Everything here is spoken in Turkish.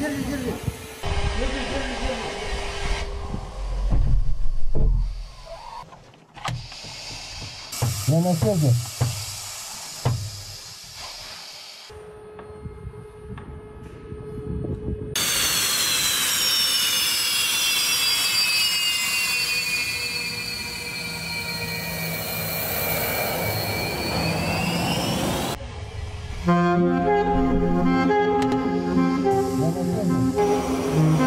yürü yürü. Yürü yürü yürü. Ne nasıl olacak? Thank you. Música